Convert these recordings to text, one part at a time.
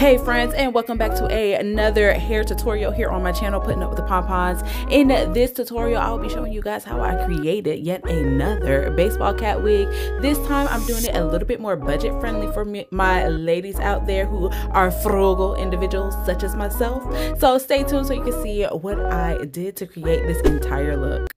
Hey friends and welcome back to a, another hair tutorial here on my channel putting up with the Ponpons. In this tutorial I'll be showing you guys how I created yet another baseball cat wig. This time I'm doing it a little bit more budget friendly for me, my ladies out there who are frugal individuals such as myself. So stay tuned so you can see what I did to create this entire look.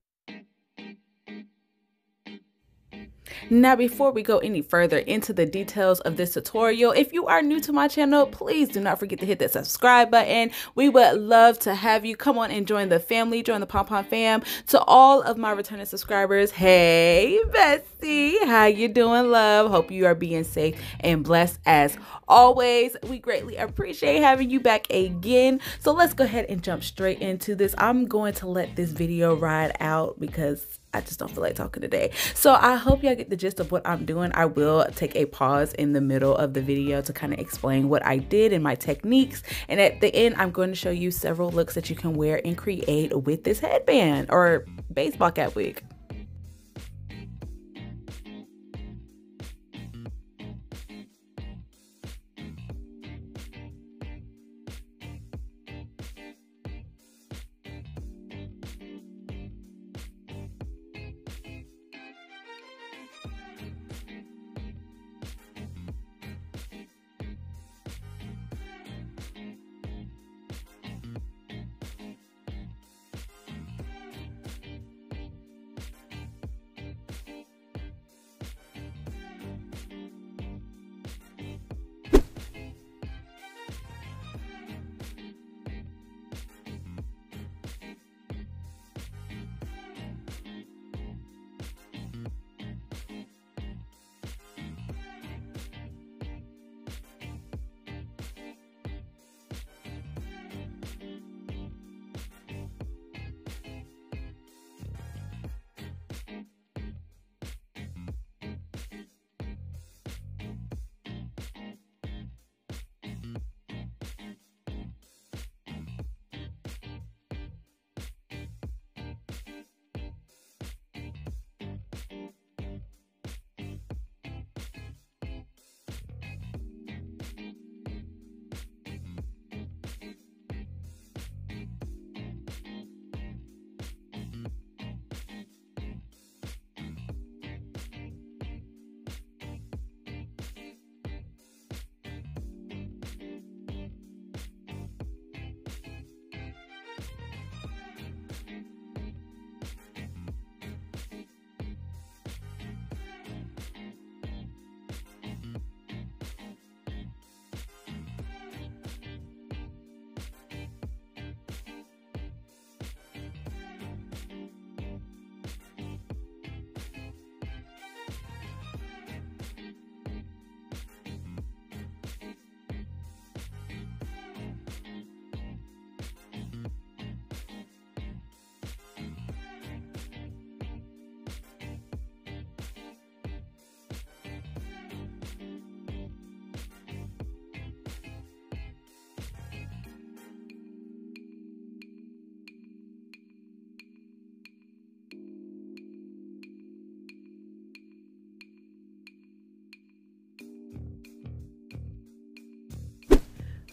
Now, before we go any further into the details of this tutorial, if you are new to my channel, please do not forget to hit that subscribe button. We would love to have you come on and join the family, join the Ponpon fam. To all of my returning subscribers, hey Bestie, how you doing, love? Hope you are being safe and blessed as always. We greatly appreciate having you back again. So let's go ahead and jump straight into this. I'm going to let this video ride out because I just don't feel like talking today. So I hope y'all get the gist of what I'm doing. I will take a pause in the middle of the video to kind of explain what I did and my techniques. And at the end, I'm going to show you several looks that you can wear and create with this headband or baseball cap wig.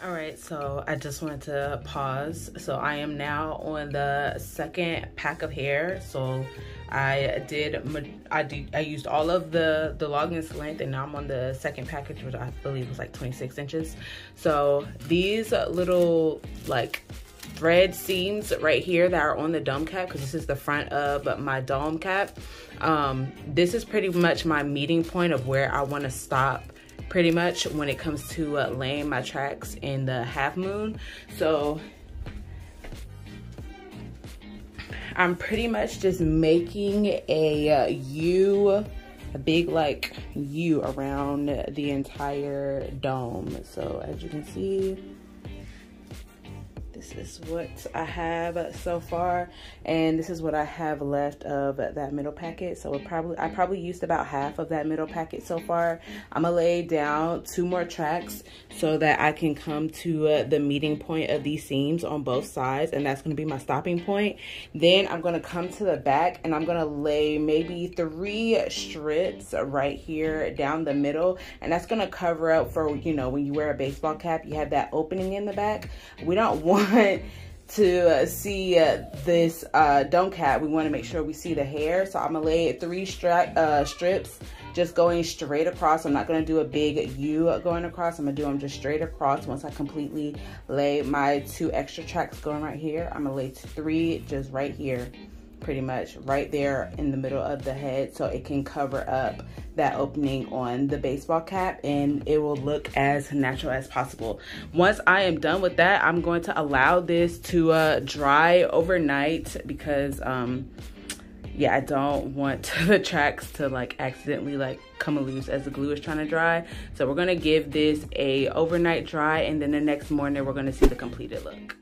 All right, so I just wanted to pause. So I am now on the second pack of hair. So I did, I did, I used all of the, the longest length and now I'm on the second package, which I believe was like 26 inches. So these little like thread seams right here that are on the dome cap because this is the front of my dome cap. Um, this is pretty much my meeting point of where I want to stop pretty much when it comes to uh, laying my tracks in the half moon. So I'm pretty much just making a uh, U, a big like U around the entire dome. So as you can see, is what I have so far and this is what I have left of that middle packet. So it probably I probably used about half of that middle packet so far. I'm gonna lay down two more tracks so that I can come to uh, the meeting point of these seams on both sides and that's gonna be my stopping point. Then I'm gonna come to the back and I'm gonna lay maybe three strips right here down the middle and that's gonna cover up for you know when you wear a baseball cap you have that opening in the back. We don't want to uh, see uh, this uh, dome cap, we want to make sure we see the hair. So I'm going to lay three stri uh, strips just going straight across. I'm not going to do a big U going across. I'm going to do them just straight across once I completely lay my two extra tracks going right here. I'm going to lay three just right here pretty much right there in the middle of the head so it can cover up that opening on the baseball cap and it will look as natural as possible. Once I am done with that, I'm going to allow this to uh, dry overnight because um, yeah, I don't want the tracks to like accidentally like come loose as the glue is trying to dry. So we're gonna give this a overnight dry and then the next morning we're gonna see the completed look.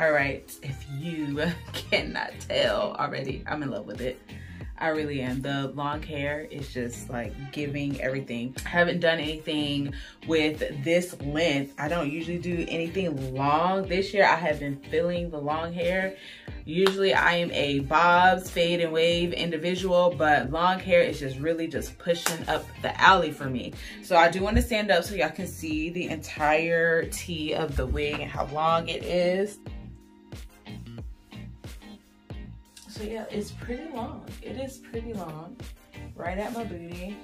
All right, if you cannot tell already, I'm in love with it. I really am. The long hair is just like giving everything. I haven't done anything with this length. I don't usually do anything long. This year I have been filling the long hair. Usually I am a bobs, fade and wave individual, but long hair is just really just pushing up the alley for me. So I do want to stand up so y'all can see the entire entirety of the wig and how long it is. So yeah, it's pretty long. It is pretty long, right at my booty.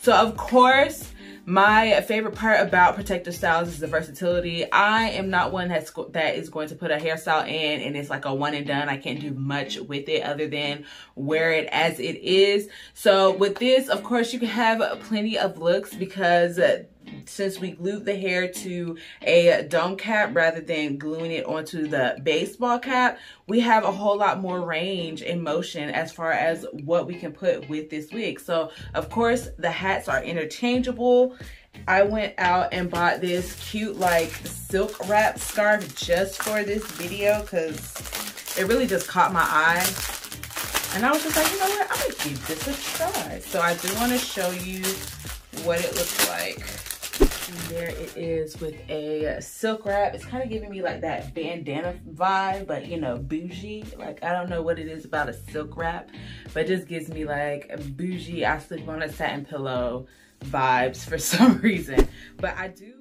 So of course, my favorite part about protective styles is the versatility. I am not one that's that is going to put a hairstyle in and it's like a one and done. I can't do much with it other than wear it as it is. So with this, of course, you can have plenty of looks because since we glued the hair to a dome cap rather than gluing it onto the baseball cap, we have a whole lot more range in motion as far as what we can put with this wig. So of course the hats are interchangeable. I went out and bought this cute like silk wrap scarf just for this video because it really just caught my eye. And I was just like, you know what, I'm gonna give this a try. So I do wanna show you what it looks like. And there it is with a silk wrap. It's kind of giving me like that bandana vibe, but you know, bougie. Like, I don't know what it is about a silk wrap, but it just gives me like a bougie, I sleep on a satin pillow vibes for some reason. But I do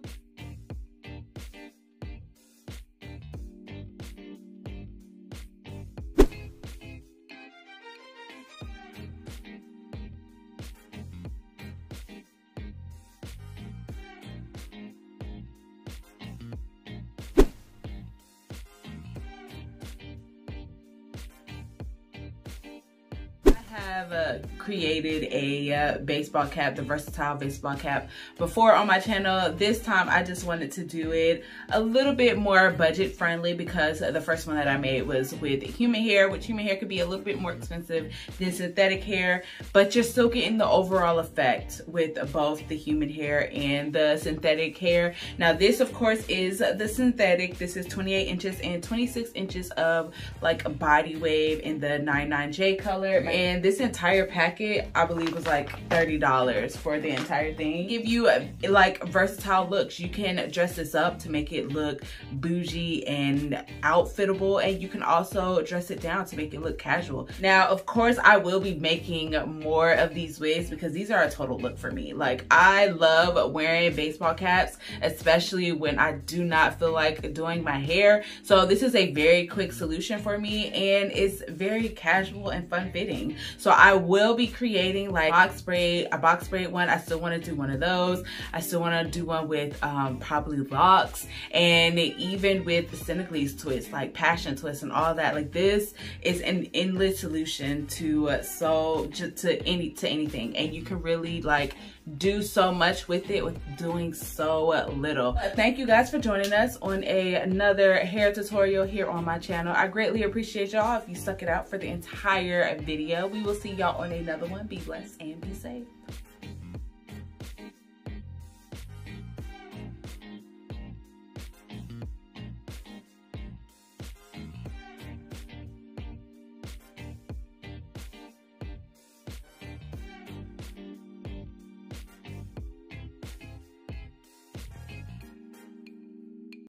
have uh, created a uh, baseball cap, the versatile baseball cap before on my channel. This time I just wanted to do it a little bit more budget friendly because the first one that I made was with human hair, which human hair could be a little bit more expensive than synthetic hair, but you're still getting the overall effect with both the human hair and the synthetic hair. Now this of course is the synthetic. This is 28 inches and 26 inches of like a body wave in the 99J color. And this entire packet, I believe was like $30 for the entire thing. Give you like versatile looks. You can dress this up to make it look bougie and outfittable. And you can also dress it down to make it look casual. Now, of course, I will be making more of these wigs because these are a total look for me. Like I love wearing baseball caps, especially when I do not feel like doing my hair. So this is a very quick solution for me and it's very casual and fun fitting. So I will be creating like box braid, a box braid one. I still want to do one of those. I still want to do one with um, probably locks and even with the Senegalese twists, like passion twists and all that. Like this is an endless solution to uh, so to any to anything, and you can really like do so much with it with doing so little. Uh, thank you guys for joining us on a another hair tutorial here on my channel. I greatly appreciate y'all if you stuck it out for the entire video. We will see y'all on another one. Be blessed and be safe.